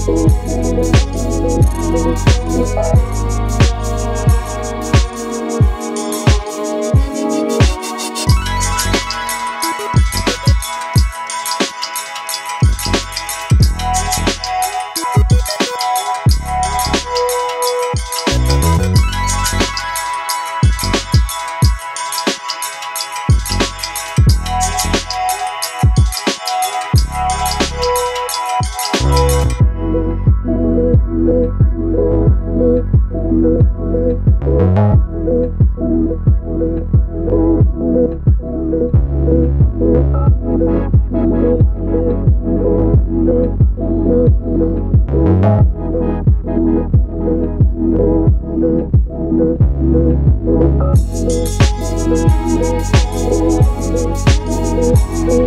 I'm not afraid to Oh,